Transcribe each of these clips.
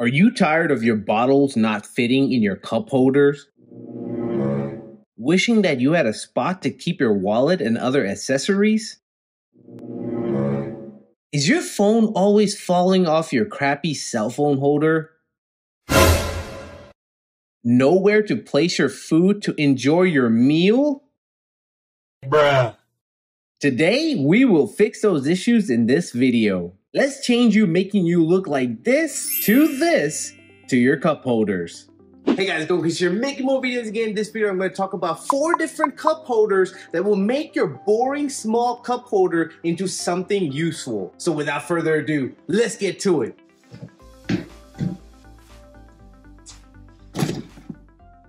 Are you tired of your bottles not fitting in your cup holders? Wishing that you had a spot to keep your wallet and other accessories? Is your phone always falling off your crappy cell phone holder? Nowhere to place your food to enjoy your meal? Bruh. Today, we will fix those issues in this video. Let's change you making you look like this to this to your cup holders. Hey guys, Goku here, making more videos again. In this video, I'm going to talk about four different cup holders that will make your boring small cup holder into something useful. So without further ado, let's get to it.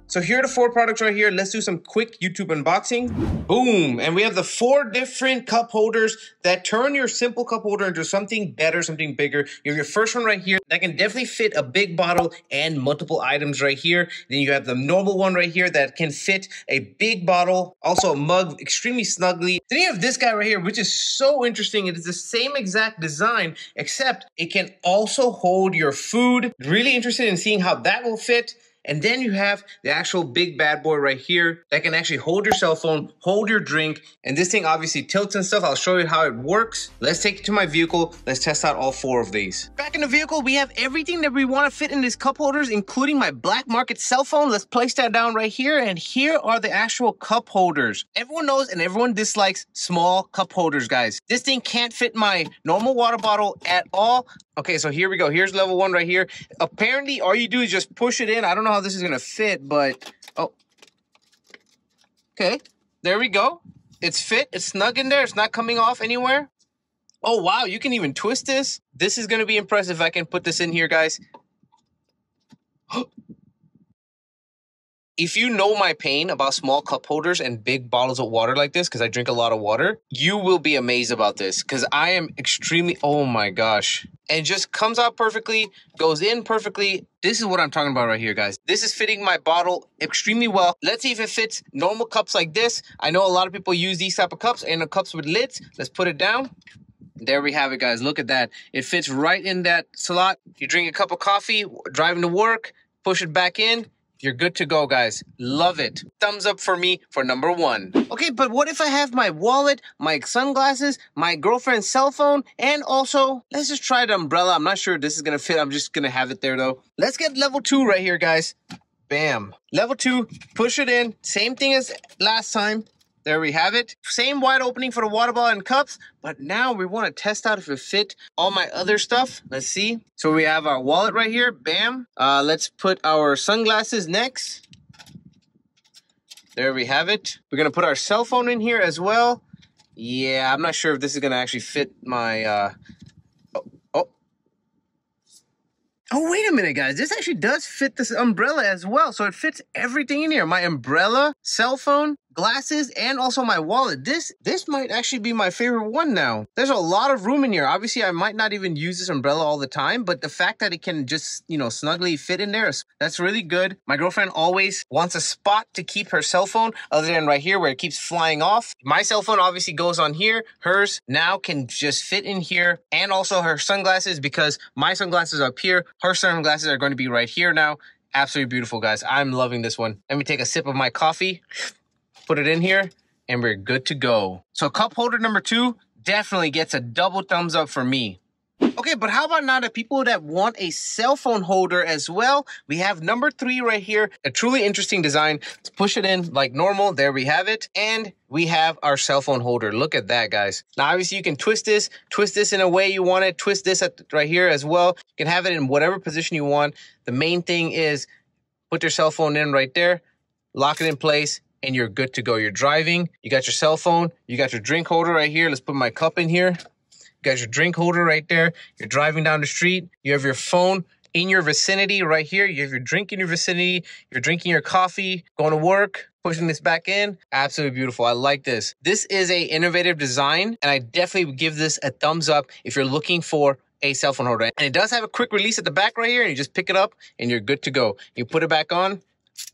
So here are the four products right here. Let's do some quick YouTube unboxing. Boom. And we have the four different cup holders that turn your simple cup holder into something better, something bigger. You have your first one right here that can definitely fit a big bottle and multiple items right here. Then you have the normal one right here that can fit a big bottle, also a mug extremely snugly. Then you have this guy right here, which is so interesting. It is the same exact design, except it can also hold your food. Really interested in seeing how that will fit. And then you have the actual big bad boy right here that can actually hold your cell phone, hold your drink, and this thing obviously tilts and stuff. I'll show you how it works. Let's take it to my vehicle. Let's test out all four of these. Back in the vehicle, we have everything that we want to fit in these cup holders, including my black market cell phone. Let's place that down right here. And here are the actual cup holders. Everyone knows and everyone dislikes small cup holders, guys. This thing can't fit my normal water bottle at all. Okay, so here we go. Here's level one right here. Apparently, all you do is just push it in. I don't know how this is going to fit, but... Oh. Okay, there we go. It's fit. It's snug in there. It's not coming off anywhere. Oh, wow. You can even twist this. This is going to be impressive if I can put this in here, guys. If you know my pain about small cup holders and big bottles of water like this, because I drink a lot of water, you will be amazed about this. Because I am extremely, oh my gosh. And just comes out perfectly, goes in perfectly. This is what I'm talking about right here, guys. This is fitting my bottle extremely well. Let's see if it fits normal cups like this. I know a lot of people use these type of cups and the cups with lids. Let's put it down. There we have it, guys. Look at that. It fits right in that slot. You drink a cup of coffee, driving to work, push it back in you're good to go, guys. Love it. Thumbs up for me for number one. Okay, but what if I have my wallet, my sunglasses, my girlfriend's cell phone, and also, let's just try the umbrella. I'm not sure this is gonna fit. I'm just gonna have it there though. Let's get level two right here, guys. Bam. Level two, push it in. Same thing as last time. There we have it. Same wide opening for the water bottle and cups, but now we want to test out if it fit all my other stuff. Let's see. So we have our wallet right here. Bam. Uh, let's put our sunglasses next. There we have it. We're going to put our cell phone in here as well. Yeah, I'm not sure if this is going to actually fit my... Uh... Oh, oh. Oh, wait a minute, guys. This actually does fit this umbrella as well. So it fits everything in here. My umbrella, cell phone, glasses, and also my wallet. This this might actually be my favorite one now. There's a lot of room in here. Obviously, I might not even use this umbrella all the time, but the fact that it can just, you know, snugly fit in there, that's really good. My girlfriend always wants a spot to keep her cell phone other than right here where it keeps flying off. My cell phone obviously goes on here. Hers now can just fit in here and also her sunglasses because my sunglasses are up here. Her sunglasses are going to be right here now. Absolutely beautiful, guys. I'm loving this one. Let me take a sip of my coffee put it in here, and we're good to go. So cup holder number two definitely gets a double thumbs up for me. Okay, but how about now the people that want a cell phone holder as well? We have number three right here, a truly interesting design. Let's push it in like normal. There we have it. And we have our cell phone holder. Look at that, guys. Now, obviously, you can twist this, twist this in a way you want it, twist this at, right here as well. You can have it in whatever position you want. The main thing is put your cell phone in right there, lock it in place, and you're good to go. You're driving, you got your cell phone, you got your drink holder right here. Let's put my cup in here. You got your drink holder right there. You're driving down the street, you have your phone in your vicinity right here. You have your drink in your vicinity, you're drinking your coffee, going to work, pushing this back in. Absolutely beautiful. I like this. This is a innovative design, and I definitely give this a thumbs up if you're looking for a cell phone holder. And it does have a quick release at the back right here, and you just pick it up and you're good to go. You put it back on,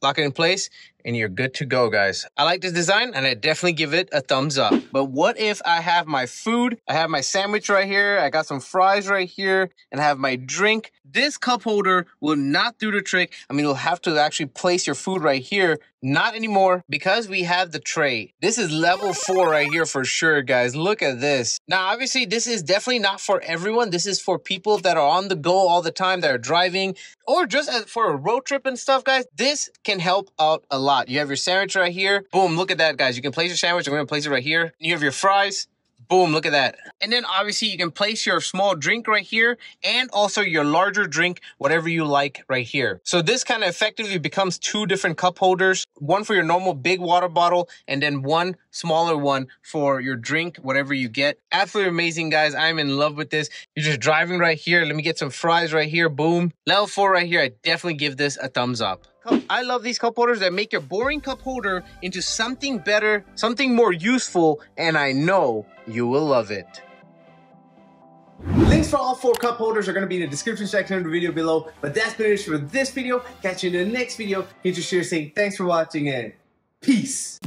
lock it in place, and you're good to go, guys. I like this design and I definitely give it a thumbs up. But what if I have my food? I have my sandwich right here. I got some fries right here and I have my drink. This cup holder will not do the trick. I mean, you'll have to actually place your food right here. Not anymore because we have the tray. This is level four right here for sure, guys. Look at this. Now, obviously, this is definitely not for everyone. This is for people that are on the go all the time, that are driving, or just for a road trip and stuff, guys. This can help out a lot. You have your sandwich right here. Boom, look at that, guys. You can place your sandwich. I'm going to place it right here. You have your fries. Boom, look at that. And then obviously you can place your small drink right here and also your larger drink, whatever you like right here. So this kind of effectively becomes two different cup holders, one for your normal big water bottle and then one smaller one for your drink, whatever you get. Absolutely amazing, guys. I'm in love with this. You're just driving right here. Let me get some fries right here. Boom. Level four right here. I definitely give this a thumbs up. I love these cup holders that make your boring cup holder into something better, something more useful, and I know you will love it. Links for all four cup holders are going to be in the description section of the video below. But that's been it for this video. Catch you in the next video. Hit your share saying thanks for watching and peace.